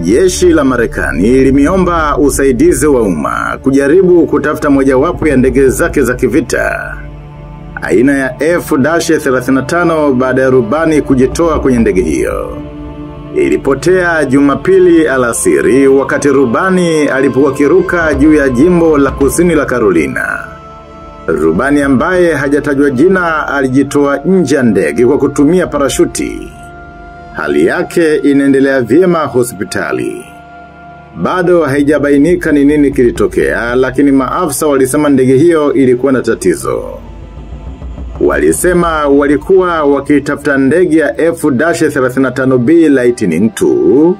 Jeshi la Marekani limeomba usaidizi wa umma kujaribu kutafuta mojawapo ya ndege zake za kivita. Aina ya F-35 baada ya rubani kujitoa kwenye ndege hiyo. Ilipotea jumapili alasiri wakati rubani alipokuwa kiruka juu ya jimbo la kusini la Carolina. Rubani ambaye hajatajwa jina alijitoa nje ya ndege kwa kutumia parashuti. Hali yake inaendelea vyema hospitali. Bado haijabainika ni nini kilitokea, lakini maafisa walisema ndege hiyo ilikuwa na tatizo. Walisema walikuwa wakitafuta ndege ya F-35B Lightning II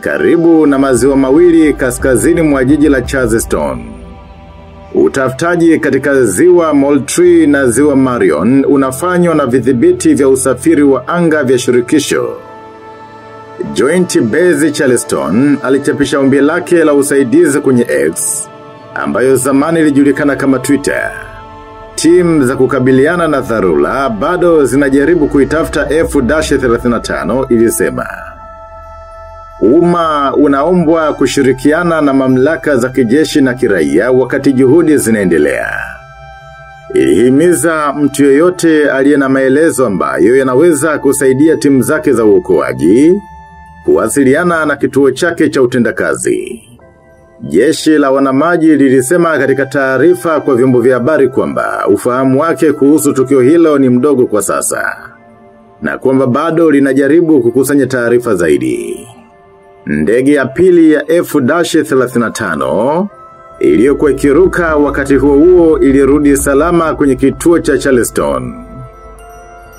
karibu na maziwa mawili kaskazini mwa jiji la Charleston. Utafutaji katika ziwa Moultrie na ziwa Marion unafanywa na vidhibiti vya usafiri wa anga vya shirikisho. Joint Base Charleston alichapisha ombi lake la usaidizi kwenye X, ambayo zamani ilijulikana kama Twitter. Timu za kukabiliana na dharura bado zinajaribu kuitafuta F-35 ilisema. Umma unaombwa kushirikiana na mamlaka za kijeshi na kiraia wakati juhudi zinaendelea. Ilihimiza mtu yoyote aliye na maelezo ambayo yanaweza kusaidia timu zake za uokoaji kuwasiliana na kituo chake cha utendakazi. Jeshi la wanamaji lilisema katika taarifa kwa vyombo vya habari kwamba ufahamu wake kuhusu tukio hilo ni mdogo kwa sasa. Na kwamba bado linajaribu kukusanya taarifa zaidi. Ndege ya pili ya F-35 iliyokuwa ikiruka wakati huo huo ilirudi salama kwenye kituo cha Charleston.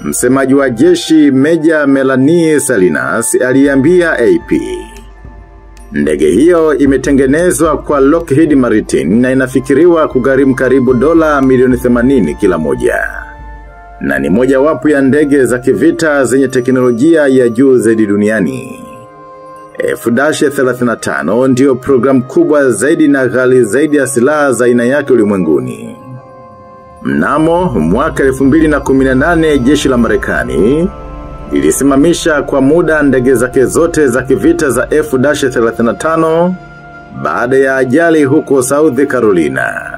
Msemaji wa jeshi Meja Melanie Salinas aliambia AP. Ndege hiyo imetengenezwa kwa Lockheed Martin na inafikiriwa kugharimu karibu dola milioni 80 kila moja. Na ni moja wapo ya ndege za kivita zenye teknolojia ya juu zaidi duniani. F-35 ndio programu kubwa zaidi na ghali zaidi ya silaha za aina yake ulimwenguni. Mnamo mwaka 2018 jeshi la Marekani ilisimamisha kwa muda ndege zake zote za kivita za F-35 baada ya ajali huko South Carolina.